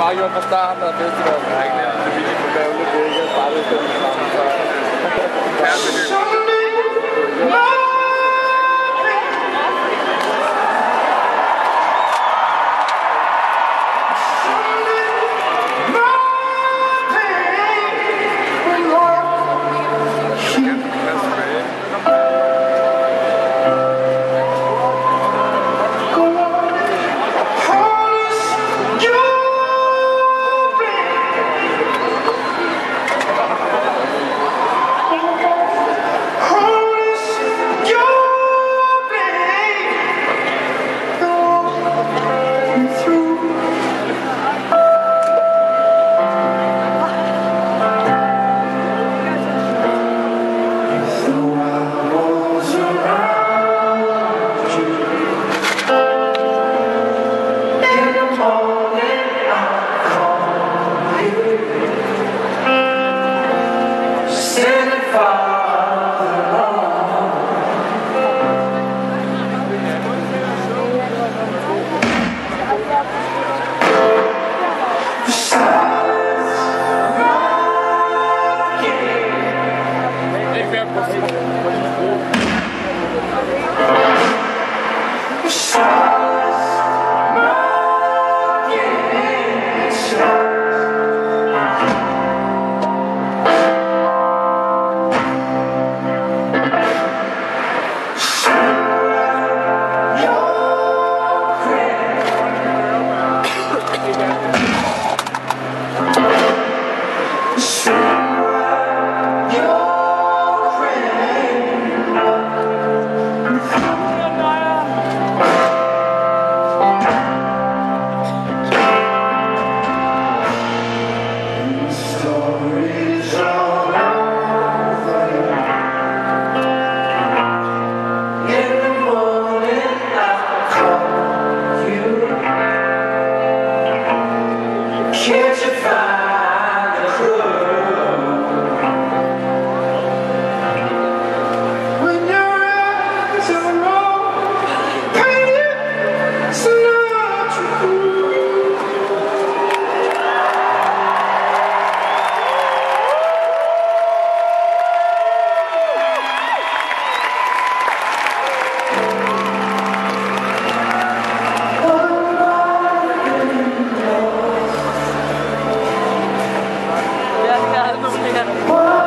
bare gjort fra starten af festivalen. Ja, ikke mere. Det ville ikke være lidt, det ikke er bare lidt, det er Ja, det er Crucified! não